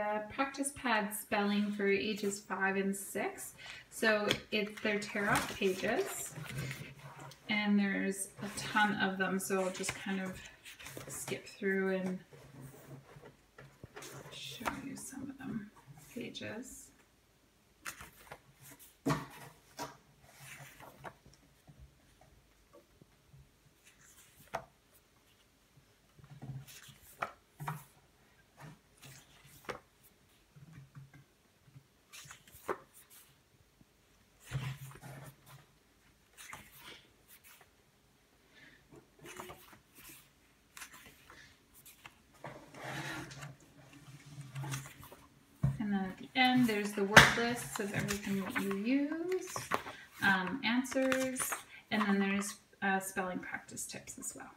the practice pad spelling for ages five and six. So it's their tear off pages and there's a ton of them. So I'll just kind of skip through and show you some of them pages. And then at the end, there's the word lists of everything that you use, um, answers, and then there's uh, spelling practice tips as well.